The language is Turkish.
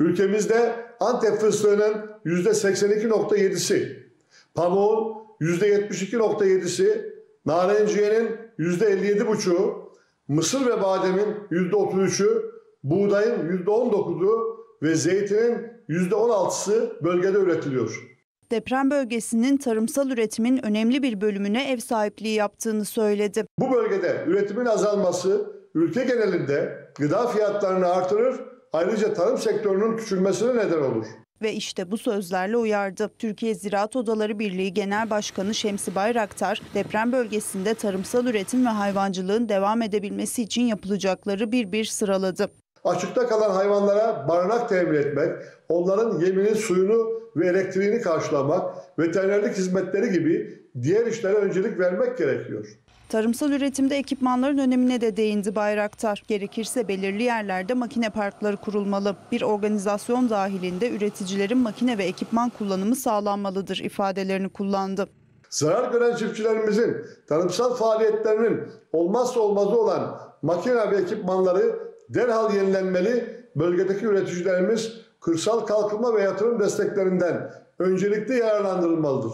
Ülkemizde Antep fıstığının %82.7'si, pamuğun %72.7'si, narenciyenin %57.5'u, mısır ve bademin %33'ü, buğdayın %19'u ve zeytinin %16'sı bölgede üretiliyor. Deprem bölgesinin tarımsal üretimin önemli bir bölümüne ev sahipliği yaptığını söyledi. Bu bölgede üretimin azalması ülke genelinde gıda fiyatlarını artırır, ayrıca tarım sektörünün küçülmesine neden olur. Ve işte bu sözlerle uyardı. Türkiye Ziraat Odaları Birliği Genel Başkanı Şemsi Bayraktar, deprem bölgesinde tarımsal üretim ve hayvancılığın devam edebilmesi için yapılacakları bir bir sıraladı. Açıkta kalan hayvanlara barınak temin etmek, onların yemini, suyunu ve elektriğini karşılamak, veterinerlik hizmetleri gibi diğer işlere öncelik vermek gerekiyor. Tarımsal üretimde ekipmanların önemine de değindi Bayraktar. Gerekirse belirli yerlerde makine parkları kurulmalı. Bir organizasyon dahilinde üreticilerin makine ve ekipman kullanımı sağlanmalıdır ifadelerini kullandı. Zarar gören çiftçilerimizin tarımsal faaliyetlerinin olmazsa olmazı olan makine ve ekipmanları derhal yenilenmeli, bölgedeki üreticilerimiz kırsal kalkınma ve yatırım desteklerinden öncelikli yararlandırılmalıdır.